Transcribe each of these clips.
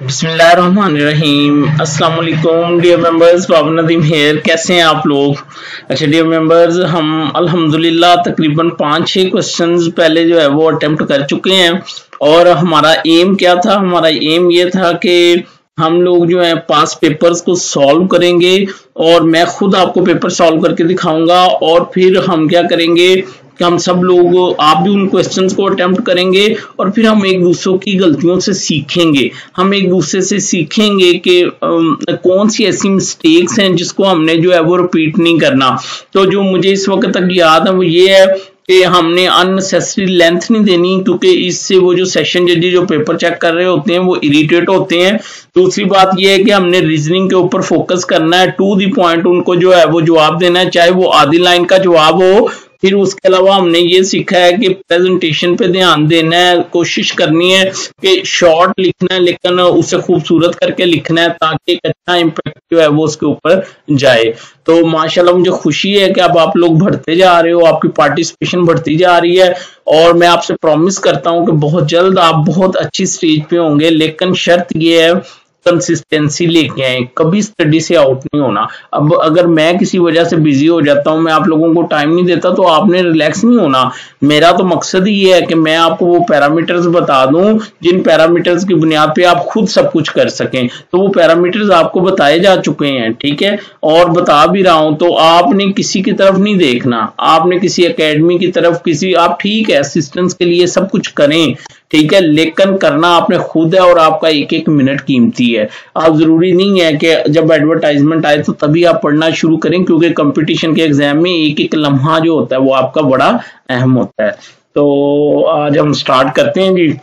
बिस्मिल्लाहिर्रहमानिर्रहीम। अस्सलाम dear members Baba Nadeem here कैसे हैं आप लोग? अच्छा डियर मेंबर्स, हम अल्हम्दुलिल्लाह तकरीबन पाँच छः क्वेश्चंस पहले जो है वो अटेम्प्ट कर चुके हैं। और हमारा एम क्या था? हमारा एम ये था कि हम लोग जो है पास पेपर्स को सॉल्व करेंगे और मैं खुद आपको पेपर सॉल्व करके दिखाऊँगा और फिर हम क्या करेंगे? कि हम सब लोग, आप भी उन क्वेश्चन को अटेम्प्ट करेंगे और फिर हम एक दूसरों की गलतियों से सीखेंगे। हम एक दूसरे से सीखेंगे कि कौन सी ऐसी मिस्टेक्स हैं जिसको हमने जो है वो रिपीट नहीं करना। तो जो मुझे इस वक्त तक याद है वो ये है कि हमने अननेसेसरी लेंथ नहीं देनी, क्योंकि इससे वो जो सेशन जजेस जो पेपर चेक कर रहे होते हैं वो इरिटेट होते हैं। दूसरी बात ये है कि हमने रीजनिंग के ऊपर फोकस करना है। टू दी पॉइंट उनको जो है वो जवाब देना है, चाहे वो आधी लाइन का जवाब हो फिर उसके अलावा हमने ये सीखा है कि प्रेजेंटेशन पे ध्यान देना है, कोशिश करनी है कि शॉर्ट लिखना है, लेकिन उसे खूबसूरत करके लिखना है ताकि एक अच्छा इम्पैक्ट जो है वो उसके ऊपर जाए। तो माशाल्लाह मुझे खुशी है कि अब आप लोग बढ़ते जा रहे हो, आपकी पार्टिसिपेशन बढ़ती जा रही है और मैं आपसे प्रॉमिस करता हूँ कि बहुत जल्द आप बहुत अच्छी स्टेज पे होंगे, लेकिन शर्त ये है कंसिस्टेंसी लेके आए, कभी स्टडी से आउट नहीं होना। अब अगर मैं किसी वजह से बिज़ी हो जाता हूँ, मैं आप लोगों को टाइम नहीं देता तो आपने रिलैक्स नहीं होना। मेरा तो मकसद ये है कि मैं आपको वो पैरामीटर्स बता दूँ, जिन पैरामीटर्स की बुनियाद पे आप खुद सब कुछ कर सकें। तो वो पैरामीटर्स आपको बताए जा चुके हैं, ठीक है? और बता भी रहा हूँ तो आपने किसी की तरफ़ नहीं देखना। आपने किसी अकेडमी की तरफ़, किसी, आप ठीक है असिस्टेंस के लिए सब कुछ करें। ठीक है, लेकिन करना आपने खुद है और आपका एक एक मिनट कीमती है। आप ज़रूरी नहीं है कि जब एडवर्टाइजमेंट आए तो तभी आप पढ़ना शुरू करें, क्योंकि कंपटीशन के एग्ज़ाम में एक एक लम्हा जो होता है, वो आपका बड़ा अहम होता है। तो आज हम स्टार्ट करते हैं जी।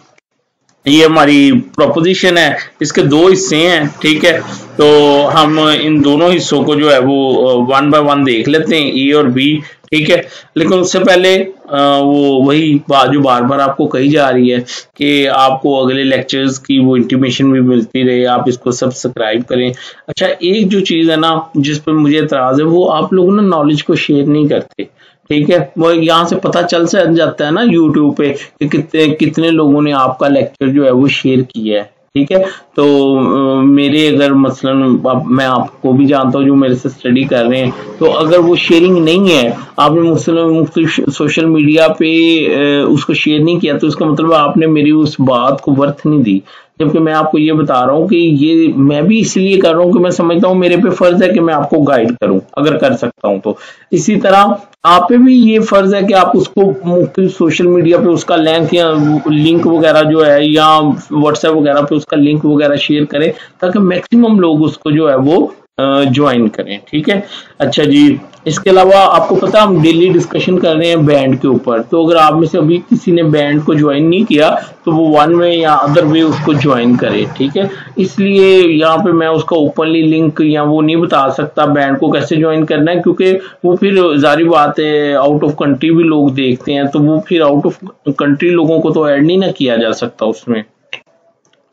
ये हमारी प्रोपोजिशन है। इसके दो हिस्से हैं, ठीक है। तो हम इन दोनों हिस्सों को जो है, वो वन बाय वन देख लेते हैं ए और बी ठीक है। लेकिन उससे पहले वो वही बात जो बार बार आपको कही जा रही है कि आपको अगले लेक्चर्स की वो इंटीमेशन भी मिलती रहे, आप इसको सब्सक्राइब करें। अच्छा एक जो चीज़ है ना, जिस पर मुझे एतराज़ है, वो आप लोग ना नॉलेज को शेयर नहीं करते, ठीक है? वो यहाँ से पता चल से जाता है ना यूट्यूब पे कि कितने कितने लोगों ने आपका लेक्चर जो है वो शेयर किया है। ठीक है? तो मेरे अगर मसलन मैं आपको भी जानता हूँ जो मेरे से स्टडी कर रहे हैं तो अगर वो शेयरिंग नहीं है, आपने मुख्तलिफ़ सोशल मीडिया पे उसको शेयर नहीं किया तो उसका मतलब आपने मेरी उस बात को वर्थ नहीं दी। जबकि मैं आपको ये बता रहा हूँ कि ये मैं भी इसलिए कर रहा हूँ कि मैं समझता हूँ मेरे पे फ़र्ज़ है कि मैं आपको गाइड करूँ, अगर कर सकता हूँ तो। इसी तरह आप पे भी ये फ़र्ज़ है कि आप उसको सोशल मीडिया पे उसका लिंक या लिंक वगैरह जो है या व्हाट्सएप वगैरह पे उसका लिंक वगैरह शेयर करें, ताकि मैक्सिमम लोग उसको जो है वो ज्वाइन करें, ठीक है? अच्छा जी, इसके अलावा आपको पता हम डेली डिस्कशन कर रहे हैं बैंड के ऊपर। तो अगर आप में से अभी किसी ने बैंड को ज्वाइन नहीं किया तो वो वन वे या अदर वे उसको ज्वाइन करे, ठीक है? इसलिए यहाँ पे मैं उसका ओपनली लिंक या वो नहीं बता सकता बैंड को कैसे ज्वाइन करना है, क्योंकि वो फिर जारी बात है आउट ऑफ़ कंट्री भी लोग देखते हैं तो वो फिर आउट ऑफ़ कंट्री लोगों को तो ऐड नहीं ना किया जा सकता उसमें।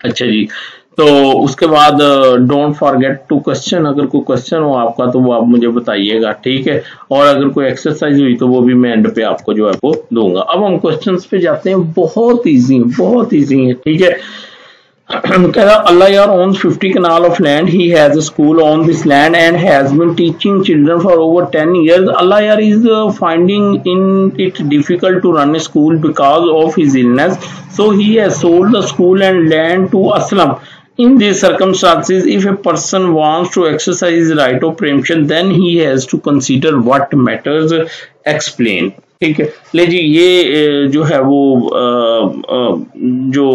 अच्छा जी तो उसके बाद डोंट फॉरगेट टू क्वेश्चन अगर कोई क्वेश्चन हो आपका तो वो आप मुझे बताइएगा, ठीक है? और अगर कोई एक्सरसाइज हुई तो वो भी मैं एंड पे आपको जो है वो दूँगा। अब हम क्वेश्चन पे जाते हैं। बहुत ईजी है, बहुत ईजी है, ठीक है? कहना Allah Yar owns 50 kanal of land he has school on this land and has been teaching children for over ten years Allah Yar is finding in it difficult to run a school because of his illness so he has sold the school and land to Aslam In these circumstances, if a person wants to exercise his right of preemption, then he has to consider what matters explain. ठीक है ले जी ये जो है वो जो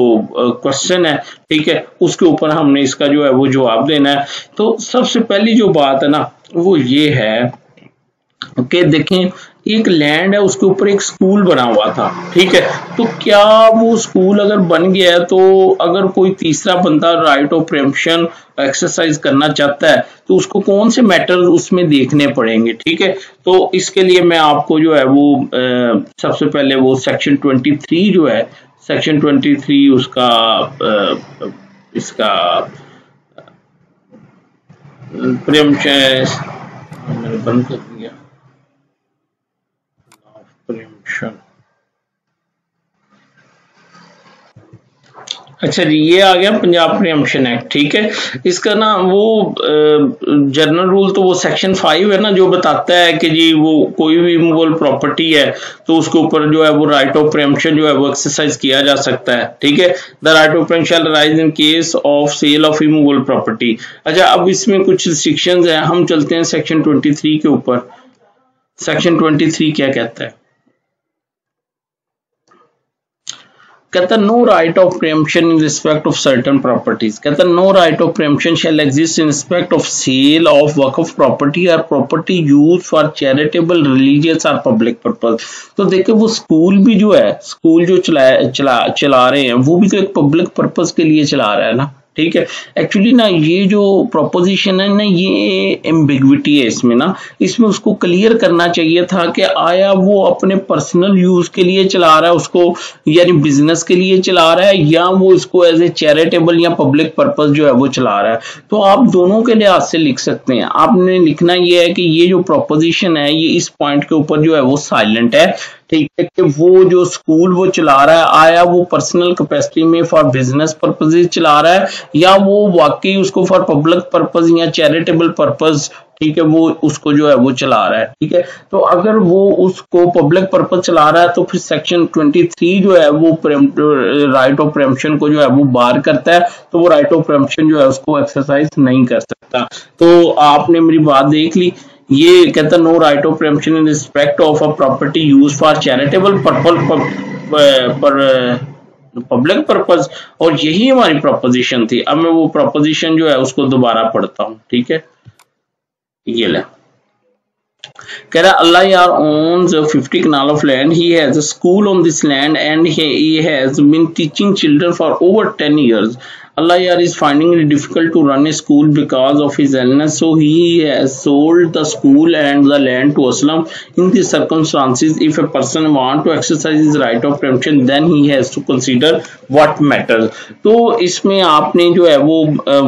question है ठीक है उसके ऊपर हमने इसका जो है वो जवाब देना है तो सबसे पहली जो बात है ना वो ये है कि देखें एक लैंड है उसके ऊपर एक स्कूल बना हुआ था ठीक है? तो क्या वो स्कूल अगर बन गया है तो अगर कोई तीसरा बंदा राइट ऑफ़ प्रेम्पशन एक्सरसाइज करना चाहता है तो उसको कौन से मैटर उसमें देखने पड़ेंगे ठीक है? तो इसके लिए मैं आपको जो है वो आ, सबसे पहले वो सेक्शन 23 जो है सेक्शन 23 उसका आ, इसका प्रेमशन बंद कर दिया। अच्छा जी, ये आ गया पंजाब प्रियमशन एक्ट, ठीक है? इसका ना वो जनरल रूल तो वो सेक्शन फाइव है ना, जो बताता है कि जी वो कोई भी मूवेबल प्रॉपर्टी है तो उसके ऊपर जो है वो राइट ऑफ़ प्रियमशन जो है वो एक्सरसाइज किया जा सकता है, ठीक है? The right of preemption rise in case of sale of immovable property अच्छा अब इसमें कुछ रिस्ट्रिक्शन है, हम चलते हैं सेक्शन ट्वेंटी के ऊपर। सेक्शन ट्वेंटी क्या कहता है? कहता no right of preemption in respect of certain properties कहता no right of preemption shall exist in respect of sale of work of property और property use for charitable religious और public purpose तो देखिए, वो स्कूल भी जो है school जो चला चला चला रहे हैं, वो भी तो एक पब्लिक पर्पज के लिए चला रहा है ना? ठीक है? एक्चुअली ना, ये जो प्रोपोजिशन है ना, ये एम्बिग्विटी है इसमें ना। इसमें उसको क्लियर करना चाहिए था कि आया वो अपने पर्सनल यूज़ के लिए चला रहा है, उसको, यानी बिज़नेस के लिए चला रहा है, या वो इसको एज ए चैरिटेबल या पब्लिक पर्पज जो है वो चला रहा है। तो आप दोनों के लिहाज से लिख सकते हैं। आपने लिखना ये है कि ये जो प्रोपोजिशन है, ये इस पॉइंट के ऊपर जो है वो साइलेंट है। ठीक है कि वो जो स्कूल वो चला रहा है, आया वो पर्सनल कैपेसिटी में फॉर बिज़नेस पर्पज चला रहा है, या वो वाकई उसको फॉर पब्लिक पर्पज या चैरिटेबल पर्पज ठीक है, वो उसको जो है वो चला रहा है, ठीक है? तो अगर वो उसको पब्लिक पर्पज चला रहा है तो फिर सेक्शन 23 जो है वो राइट ऑफ़ प्रेमशन को जो है वो बार करता है तो वो राइट ऑफ़ प्रेमशन जो है उसको एक्सरसाइज नहीं कर सकता। तो आपने मेरी बात देख ली। ये कहता no right of preemption in respect of a property use for charitable पर पब्लिक पर्पज और यही हमारी प्रोपोजिशन थी। अब मैं वो प्रोपोजिशन जो है उसको दोबारा पढ़ता हूँ। ठीक है? ये ले। कह रहा अल्लाह यार owns 50 canal of land. He has a school on this land and he, he has been teaching children for over 10 years. Allah is finding it difficult to run a school because of his illness so he has sold the school and the land to Aslam in these circumstances if a person want to exercise his right of preemption then he has to consider what matters तो इसमें आपने जो है वो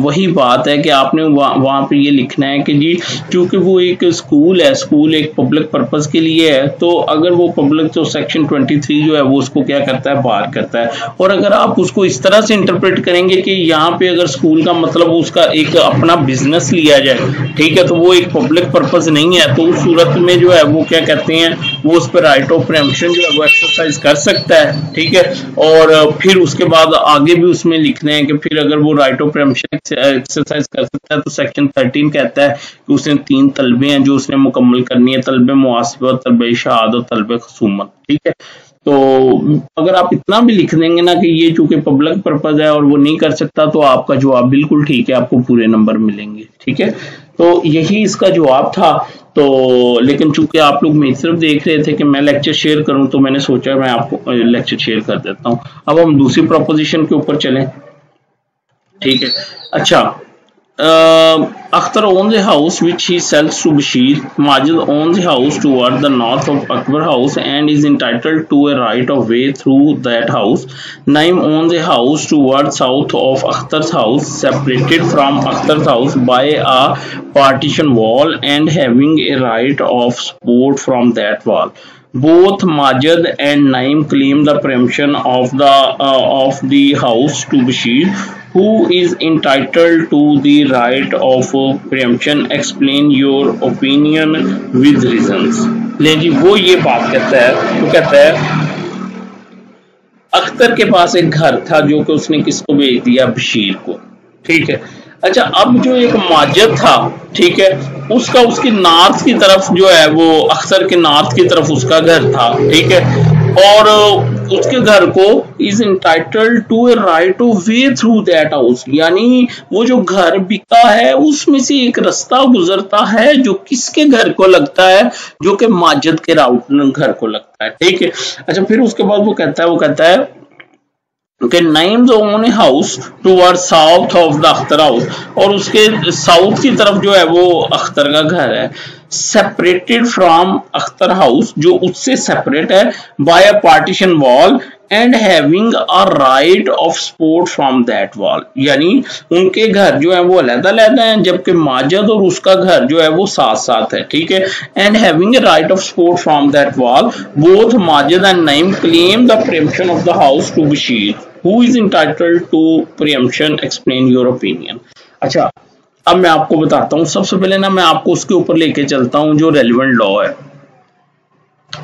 वही बात है कि आपने वहाँ पे ये लिखना है कि जी क्योंकि वो एक स्कूल है स्कूल एक पब्लिक पर्पज के लिए है तो अगर वो पब्लिक तो सेक्शन 23 जो है वो उसको क्या करता है बार करता है और अगर आप उसको इस तरह से इंटरप्रेट करेंगे कि यहाँ पे अगर स्कूल का मतलब उसका एक अपना बिज़नेस लिया जाए, ठीक है तो वो एक पब्लिक पर्पज नहीं है तो उस सूरत में जो है, वो क्या कहते हैं, वो उस पर राइट ऑफ़ प्रेमशन जो है, वो एक्सरसाइज कर सकता है, ठीक है, और फिर उसके बाद आगे भी उसमें लिखने हैं कि फिर अगर वो राइट ऑफ़ प्रेमशन एक्सरसाइज कर सकता है तो सेक्शन थर्टीन कहता है कि उसने तीन तलबे हैं जो उसने मुकम्मल करनी है, तलब मुआसबत, तलब शहाद तलब खसूमत, ठीक है। तो अगर आप इतना भी लिख देंगे ना कि ये चूँकि पब्लिक पर्पज है और वो नहीं कर सकता तो आपका जवाब बिल्कुल ठीक है, आपको पूरे नंबर मिलेंगे, ठीक है? तो यही इसका जवाब था। तो लेकिन चूँकि आप लोग मेरी सिर्फ़ देख रहे थे कि मैं लेक्चर शेयर करूँ तो मैंने सोचा मैं आपको लेक्चर शेयर कर देता हूँ। अब हम दूसरी प्रोपोजिशन के ऊपर चलें। ठीक है? अच्छा Uh, Akhtar owns a house which he sells to Bashir. Majid owns a house toward the north of Akbar house and is entitled to a right of way through that house. Naim owns a house toward south of Akhtar's house separated from Akhtar's house by a partition wall and having a right of support from that wall. Both Majid and Naim claim the preemption of the uh, of the house to Bashir who is entitled to the right of preemption, explain your opinion with reasons. ले जी, वो ये बात कहता है, वो कहता है, अख्तर के पास एक घर था जो कि उसने किसको भेज दिया? बशीर को। ठीक है? अच्छा अब जो एक माजद था, ठीक है, उसका उसकी नॉर्थ की तरफ़ जो है, वो अख्तर के नॉर्थ की तरफ़ उसका घर था, ठीक है? और उसके घर को is entitled to a right to way through that house यानी वो जो घर बिकता है, उसमें से एक रास्ता गुजरता है जो किसके घर को लगता है? जो कि माजद के राउट घर को लगता है। ठीक है? अच्छा फिर उसके बाद वो कहता है, वो कहता है के Naeem own house toward south of the Akhtar house और उसके साउथ की तरफ़ जो है वो अख्तर का घर है। सेपरेटेड फ्रॉम अख्तर हाउस जो उससे सेपरेट है by a partition wall and having a right of support from that wall यानी उनके घर जो है वो अलहदा अलहदा हैं, जबकि माजद और उसका घर जो है वो साथ साथ है, ठीक है? And having right of support from that wall both Majid and Naeem claim the preemption of the house to Bashir who is entitle to preemption explain your opinion अच्छा अब मैं आपको बताता हूँ। सबसे पहले ना मैं आपको उसके ऊपर लेके चलता हूँ, जो रेलिवेंट लॉ है।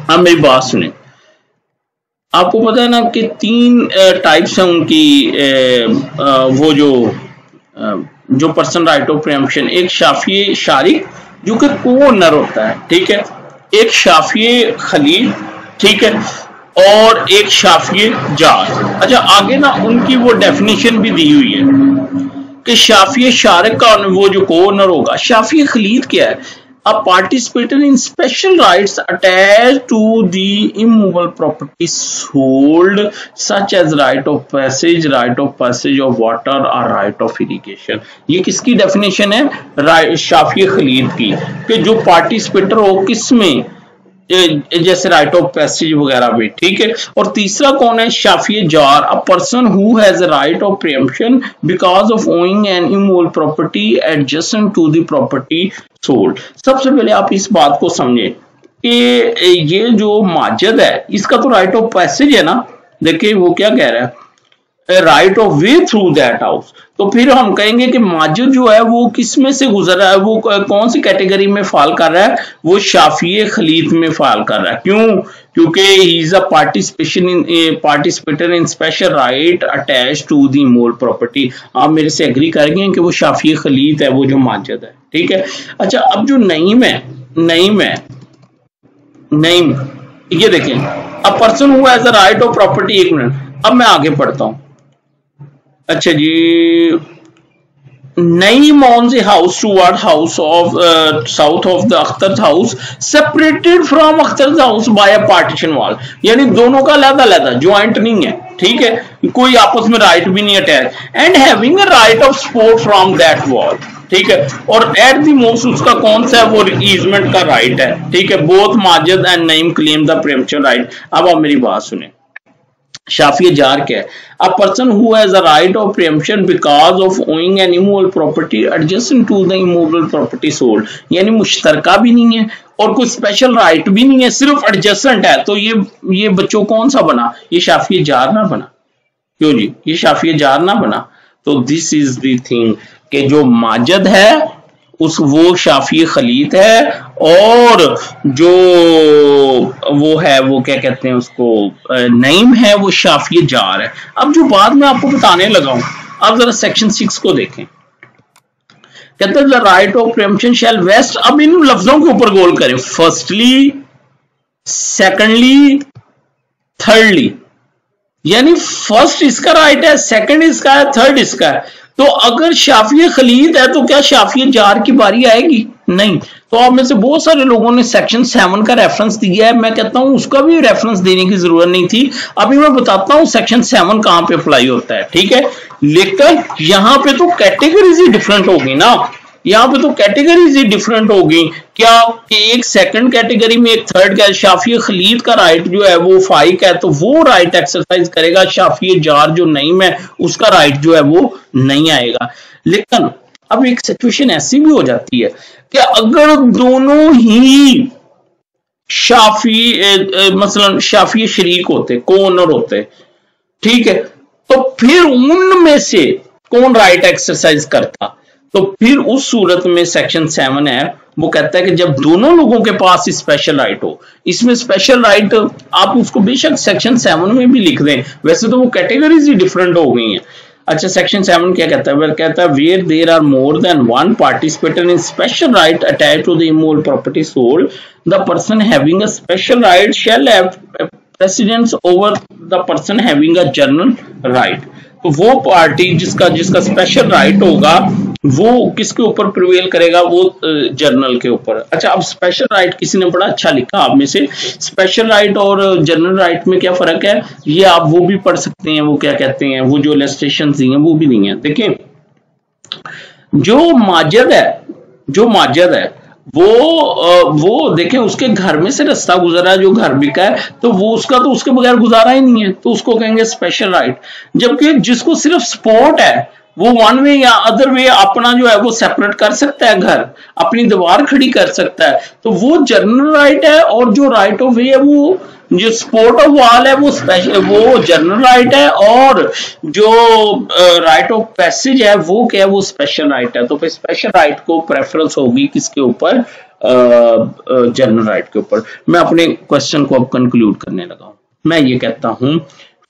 अब मेरी बात सुने। आपको पता है ना कि तीन टाइप्स हैं उनकी वो जो जो पर्सन राइट ऑफ़ प्रियम्पशन एक शाफी शारिक, जो कि को ओनर होता है, ठीक है? एक शाफी खलील, ठीक है? और एक शाफी जार अच्छा आगे ना उनकी वो डेफिनेशन भी दी हुई है। कि शाफी शारक का वो जो गवर्नर होगा। शाफी खलीद क्या है? A participator in special rights attach to the property hold such as right of passage right of passage of water और राइट ऑफ़ इरीगेशन ये किसकी डेफिनेशन है? शाफी खलीद की। जो पार्टिसिपेटर हो किसमें जैसे राइट ऑफ़ पैसेज वगैरह भी, ठीक है? और तीसरा कौन है? Shafi Jar. A person who has right of preemption because of owing an immovable property adjacent to the property sold सबसे पहले आप इस बात को समझे। कि ये जो माजद है, इसका तो राइट ऑफ़ पैसेज है ना? देखिए वो क्या कह रहा है। Right of way through that house तो फिर हम कहेंगे कि माजिद जो है, वो किसमें से गुजर रहा है? वो कौन सी कैटेगरी में फाल कर रहा है? वो शाफी खलीत में फाल कर रहा है। क्यों? क्योंकि he is a participation in participator in special right attach to the immovable property आप मेरे से एग्री करेंगे कि वो शाफी खलीत है, वो जो माजिद है। ठीक है? अच्छा अब जो नईम है नईम है, नईम, ये देखें। A person who has a right of property एक मिनट, अब मैं आगे पढ़ता हूँ। अच्छा जी नई house toward house of uh, south of the Akhtar's house separated from Akhtar's house by a partition wall. यानी दोनों का अलग अलग ज्वाइंट नहीं है ठीक है? कोई आपस में राइट भी नहीं attach and having a right of support from that wall ठीक है? और एट दी मोस्ट उसका कौन सा है? वो ईजमेंट का राइट है ठीक है? Both Majid and Naeem claim the preemption right अब आप मेरी बात सुने। शाफी जार है a person who has a right of preemption because of owing an immovable property adjusting to the immovable property sold यानी मुश्तरका भी नहीं है और कोई स्पेशल राइट भी नहीं है, सिर्फ़ एडजस्टेंट है। तो ये ये बच्चों कौन सा बना? ये शाफी जार ना बना। क्यों जी? ये शाफी जार ना बना। तो दिस इज़ द थिंग कि जो माजद है उस वो शाफी खलीत है और जो वो है, वो क्या कहते हैं उसको नईम है, वो शाफी जार है। अब जो बात मैं आपको बताने लगा हूँ अब जरा सेक्शन सिक्स को देखें। कहते हैं right of preemption shall vest अब इन लफ्जों के ऊपर गोल करें। फर्स्टली सेकंडली थर्डली यानी फ़र्स्ट इसका राइट है सेकंड इसका है थर्ड इसका है। तो अगर शाफी खलीद है तो क्या शाफी जार की बारी आएगी? नहीं। तो आप में से बहुत सारे लोगों ने सेक्शन सेवन का रेफरेंस दिया है। मैं कहता हूँ, उसका भी रेफरेंस देने की ज़रूरत नहीं थी। अभी मैं बताता हूँ सेक्शन सेवन कहाँ पे अप्लाई होता है, ठीक है? लेकिन यहाँ पे तो कैटेगरीज ही डिफरेंट होगी ना। यहाँ पे तो कैटेगरीज ही डिफरेंट होगी क्या कि एक सेकंड कैटेगरी में एक थर्ड का शाफी खलीद का राइट जो है वो फाइक है तो वो राइट एक्सरसाइज करेगा। शाफी जार जो नहीं है, उसका राइट जो है वो नहीं आएगा। लेकिन अब एक सिचुएशन ऐसी भी हो जाती है कि अगर दोनों ही शाफी मसलन शाफी शरीक होते को ओनर होते, ठीक है? तो फिर उनमें से कौन राइट एक्सरसाइज करता? तो फिर उस सूरत में सेक्शन सेवन है, वो कहता है कि जब दोनों लोगों के पास स्पेशल राइट हो, इसमें स्पेशल राइट आप उसको बेशक सेक्शन सेवन में भी लिख दें, वैसे तो वो कैटेगरीज ही डिफरेंट हो गई हैं। अच्छा सेक्शन सेवन क्या कहता है? वह कहता है where there are more than one participator in special right attach to the immovable property sold the person having a special right shall have precedence over the person having a general right तो वो party जिसका जिसका special right होगा, वो किसके ऊपर prevail करेगा? वो जर्नल के ऊपर। अच्छा अब स्पेशल राइट किसी ने बड़ा अच्छा लिखा आप में से। स्पेशल राइट और जनरल राइट में क्या फ़र्क है? ये आप वो भी पढ़ सकते हैं, वो क्या कहते हैं? वो जो इलेस्ट्रेशन दी हैं, वो भी नहीं है। देखिए, जो माजद है, जो माजद है वो वो देखें, उसके घर में से रास्ता गुजरा जो घर बिका है तो वो उसका तो उसके बगैर गुजारा ही नहीं है तो उसको कहेंगे स्पेशल राइट जबकि जिसको सिर्फ़ स्पोर्ट है वो वन वे या अदर वे अपना जो है वो सेपरेट कर सकता है घर, अपनी दीवार खड़ी कर सकता है। तो वो जर्नल राइट है और जो राइट ऑफ़ वे है वो, जो सपोर्ट ऑफ़ वॉल है वो स्पेशल वो जनरल राइट है और जो राइट ऑफ़ पैसेज है वो क्या है, वो स्पेशल राइट है। तो फिर स्पेशल राइट को प्रेफरेंस होगी किसके ऊपर? जनरल राइट के ऊपर। मैं अपने क्वेश्चन को अब कंक्लूड करने लगा मैं ये कहता हूँ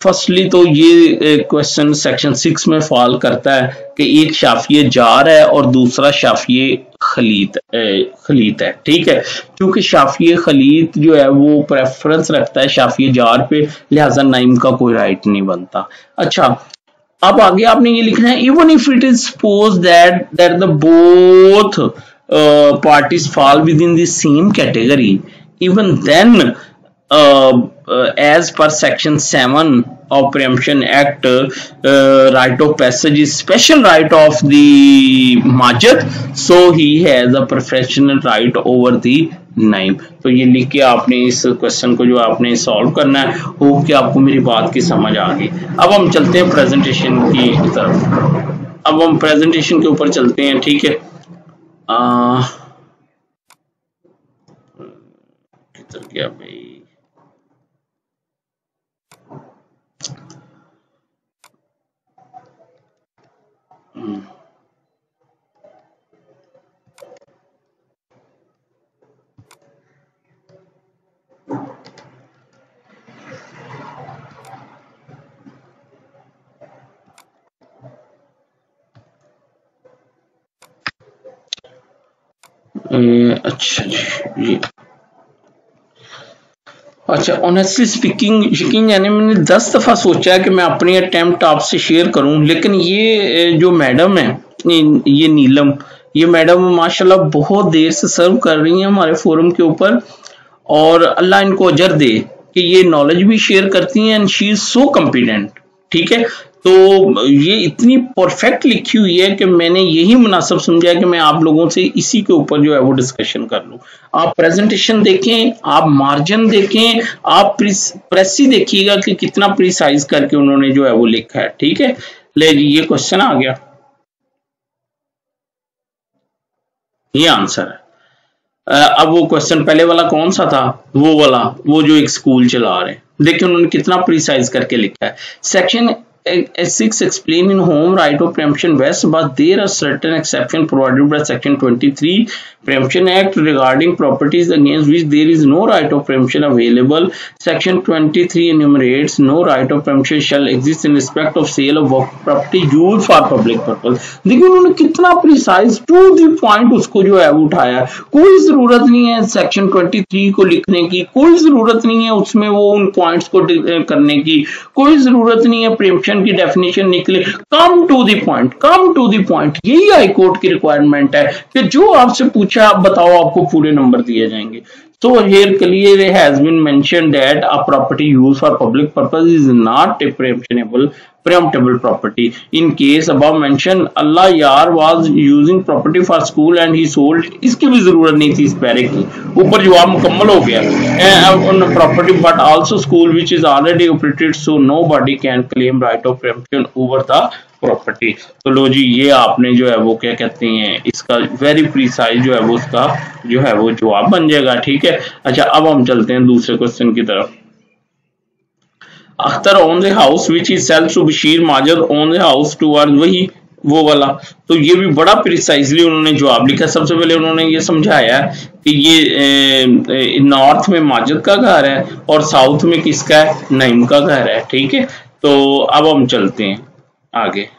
फर्स्टली तो ये क्वेश्चन सेक्शन सिक्स में फॉल करता है कि एक शाफिय जार है और दूसरा शाफिय खलीत खलीत है, ठीक है? क्योंकि शाफिय खलीत जो है, वो प्रेफरेंस रखता है शाफिय जार पे, लिहाजा नाइम का कोई राइट नहीं बनता। अच्छा अब आगे आपने ये लिखना है even if it is suppose that that the both parties fall within the same category even then as per section 7 of preemption act uh, right of passage is special right of the majid so he has a professional right over the name तो ये लिख के आपने इस question को जो आपने solve करना है होप कि आपको मेरी बात की समझ आ गई अब हम चलते हैं प्रेजेंटेशन की तरफ़ अब हम प्रेजेंटेशन के ऊपर चलते हैं ठीक है किधर गया भाई अच्छा जी अच्छा ऑनेस्टली स्पीकिंग यकीन यानी मैंने दस दफ़ा सोचा है कि मैं अपनी अटेम्प्ट आपसे शेयर करूँ, लेकिन ये जो मैडम है, ये नीलम, ये मैडम माशाल्लाह बहुत देर से सर्व कर रही हैं हमारे फोरम के ऊपर, और अल्लाह इनको अजर दे कि ये नॉलेज भी शेयर करती हैं and she is so competent ठीक है? तो ये इतनी परफेक्ट लिखी हुई है कि मैंने यही मुनासिब समझा कि मैं आप लोगों से इसी के ऊपर जो है वो डिस्कशन कर लूँ। आप प्रेजेंटेशन देखें, आप मार्जिन देखें, आप प्रेस ही देखिएगा कि कितना प्रिसाइज करके उन्होंने जो है वो लिखा है, ठीक है? ले जी, ये क्वेश्चन आ गया। ये आंसर है। अब वो क्वेश्चन पहले वाला कौन सा था? वो वाला, वो जो एक स्कूल चला रहे हैं। देखिए उन्होंने कितना प्रिसाइज करके लिखा है। Section six explain in home right of preemption west but there are certain exception provided by section 23 preemption act regarding properties against which there is no right of preemption available section 23 enumerates no right of preemption shall exist in respect of sale of property used for public purpose देखिए उन्होंने कितना precise to the point उसको जो है उठाया कोई ज़रूरत नहीं है सेक्शन 23 को लिखने की कोई ज़रूरत नहीं है उसमें वो उन पॉइंट्स को करने की कोई ज़रूरत नहीं है प्रेमशन डेफिनेशन की डेफिनेशन निकले। Come to the point come to the point यही हाईकोर्ट की रिक्वायरमेंट है। कि जो आपसे पूछा, आप बताओ, आपको पूरे नंबर दिए जाएँगे। So here clearly has been mentioned that a property used for public purpose is not a preemptible preemptible property. In case above mentioned, Allah Yar was using property for school and he sold. इसकी भी जरूरत नहीं थी इस पैरे की ऊपर जवाब मुकम्मल हो गया on property but also school which is already operated so nobody can claim right of preemption over the property तो लो जी, ये आपने जो है वो क्या कहते हैं, इसका वेरी प्रीसाइज जो है वो उसका जो है वो जवाब बन जाएगा, ठीक है? अच्छा अब हम चलते हैं दूसरे क्वेश्चन की तरफ़। Akhtar on the house which is self to Bashir Majid on the house to वही, वो वाला। तो ये भी बड़ा प्रिसाइजली उन्होंने जवाब लिखा। सबसे पहले उन्होंने ये समझाया कि ये नॉर्थ में माजद का घर है और साउथ में किसका है? नईम का घर है, ठीक है? तो अब हम चलते हैं। आगे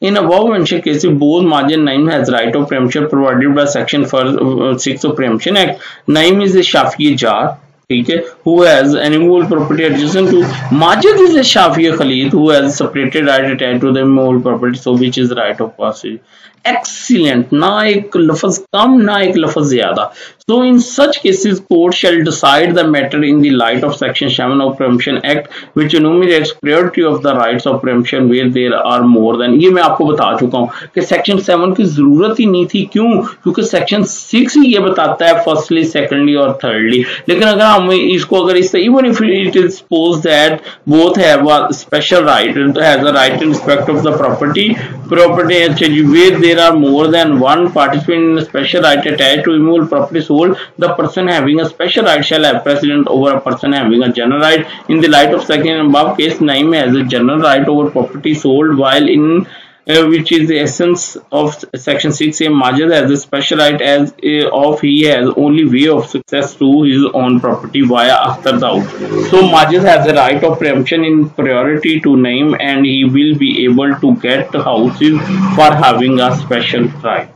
In above mentioned cases, both margin 9 has right of preemption provided by section 6 of Preemption Act. Naim is a Shafi jar, okay, who has animal property adjacent to Majid is a Shafi Khalid who has separated right attached to the animal property, so which is right of passage. Excellent. ना एक लफज कम ना एक लफज ज़्यादा So in such cases, court shall decide the matter in the light of Section 7 of Preemption Act, which enumerates priority of the rights of preemption where there are more than ये मैं आपको बता चुका हूँ कि सेक्शन 7 की ज़रूरत ही नहीं थी क्यों क्योंकि सेक्शन 6 ही ये बताता है फर्स्टली सेकेंडली और थर्डली लेकिन अगर हम इसको coexist. Even if it is supposed that both have a special right and has a right in respect of the property, property actually where there are more than one participant in a special right attached to immovable property sold, the person having a special right shall have precedence over a person having a general right. In the light of second above case, name has a general right over property sold while in which is the essence of section 6a Majid has a special right as uh, of he has only way of success to his own property via Akhtar Daud. So Majid has a right of preemption in priority to name and he will be able to get houses for having a special right.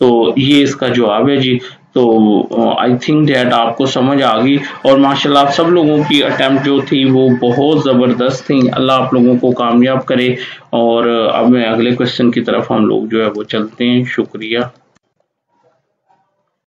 तो ये इसका जवाब है जी तो I think that आपको समझ आ गई। और माशाल्लाह आप सब लोगों की अटैम्प्ट जो थी, वो बहुत ज़बरदस्त थी। अल्लाह आप लोगों को कामयाब करे। और अब मैं अगले क्वेश्चन की तरफ़ हम लोग जो है, वो चलते हैं। शुक्रिया।